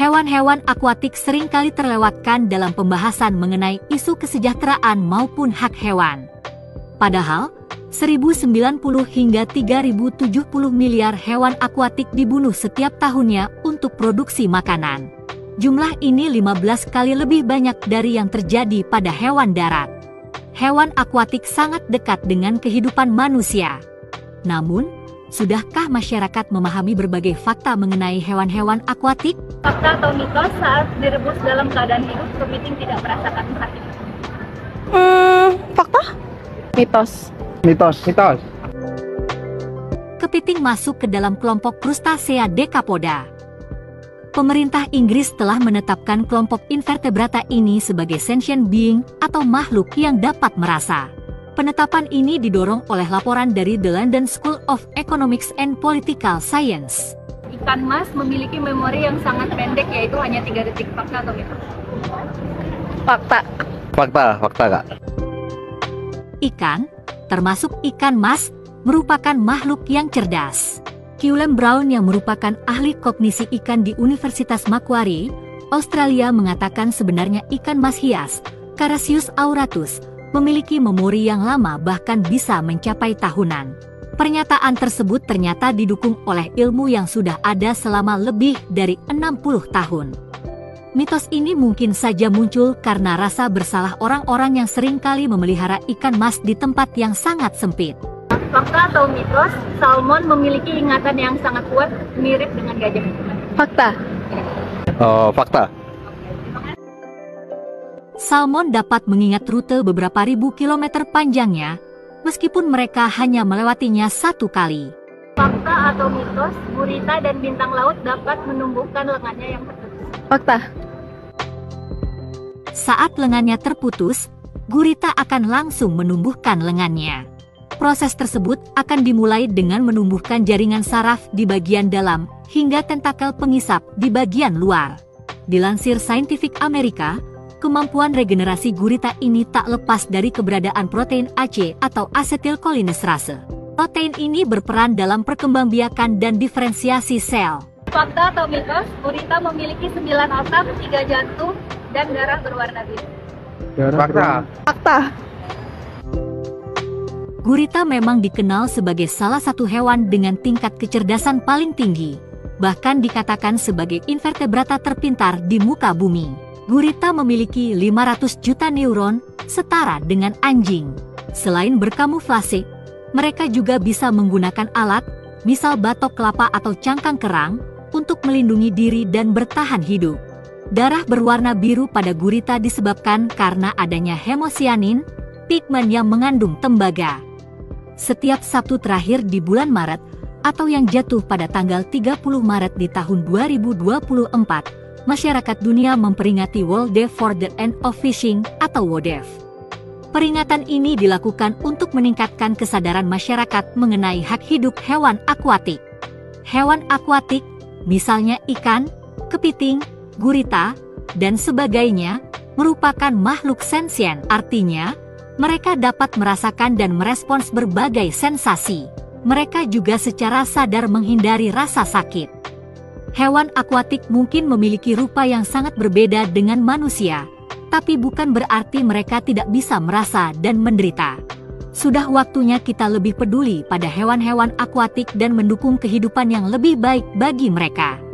Hewan-hewan akuatik sering kali terlewatkan dalam pembahasan mengenai isu kesejahteraan maupun hak hewan. Padahal, 1090 hingga 3070 miliar hewan akuatik dibunuh setiap tahunnya untuk produksi makanan. Jumlah ini 15 kali lebih banyak dari yang terjadi pada hewan darat. Hewan akuatik sangat dekat dengan kehidupan manusia. Namun, Sudahkah masyarakat memahami berbagai fakta mengenai hewan-hewan akuatik? Fakta atau mitos saat direbus dalam keadaan hidup, kepiting tidak merasakan sakit. Hmm, fakta? Mitos. Mitos. Mitos. Kepiting masuk ke dalam kelompok Crustacea decapoda. Pemerintah Inggris telah menetapkan kelompok invertebrata ini sebagai sentient being atau makhluk yang dapat merasa. Penetapan ini didorong oleh laporan dari The London School of Economics and Political Science. Ikan mas memiliki memori yang sangat pendek yaitu hanya 3 detik. Fakta atau mitos? Fakta. Fakta, fakta kak. Ikan, termasuk ikan mas, merupakan makhluk yang cerdas. Cullen Brown yang merupakan ahli kognisi ikan di Universitas Macquarie, Australia mengatakan sebenarnya ikan mas hias, Carassius auratus, memiliki memori yang lama bahkan bisa mencapai tahunan. Pernyataan tersebut ternyata didukung oleh ilmu yang sudah ada selama lebih dari 60 tahun. Mitos ini mungkin saja muncul karena rasa bersalah orang-orang yang sering kali memelihara ikan mas di tempat yang sangat sempit. Fakta atau mitos, salmon memiliki ingatan yang sangat kuat mirip dengan gajah. Fakta. Oh, fakta. Salmon dapat mengingat rute beberapa ribu kilometer panjangnya, meskipun mereka hanya melewatinya satu kali. Fakta atau mitos, gurita dan bintang laut dapat menumbuhkan lengannya yang terputus. Fakta. Saat lengannya terputus, gurita akan langsung menumbuhkan lengannya. Proses tersebut akan dimulai dengan menumbuhkan jaringan saraf di bagian dalam hingga tentakel pengisap di bagian luar. Dilansir Scientific America, kemampuan regenerasi gurita ini tak lepas dari keberadaan protein AC atau asetilkolinesterase. Protein ini berperan dalam perkembangbiakan dan diferensiasi sel. Fakta atau mitos, gurita memiliki 9 otak, 3 jantung, dan darah berwarna biru. Fakta. Fakta. Gurita memang dikenal sebagai salah satu hewan dengan tingkat kecerdasan paling tinggi, bahkan dikatakan sebagai invertebrata terpintar di muka bumi. Gurita memiliki 500 juta neuron, setara dengan anjing. Selain berkamuflase, mereka juga bisa menggunakan alat, misal batok kelapa atau cangkang kerang, untuk melindungi diri dan bertahan hidup. Darah berwarna biru pada gurita disebabkan karena adanya hemosianin, pigmen yang mengandung tembaga. Setiap Sabtu terakhir di bulan Maret, atau yang jatuh pada tanggal 30 Maret di tahun 2024, masyarakat dunia memperingati World Day for the End of Fishing atau WODEF. Peringatan ini dilakukan untuk meningkatkan kesadaran masyarakat mengenai hak hidup hewan akuatik. Hewan akuatik, misalnya ikan, kepiting, gurita, dan sebagainya, merupakan makhluk sensien. Artinya, mereka dapat merasakan dan merespons berbagai sensasi. Mereka juga secara sadar menghindari rasa sakit. Hewan akuatik mungkin memiliki rupa yang sangat berbeda dengan manusia, tapi bukan berarti mereka tidak bisa merasa dan menderita. Sudah waktunya kita lebih peduli pada hewan-hewan akuatik dan mendukung kehidupan yang lebih baik bagi mereka.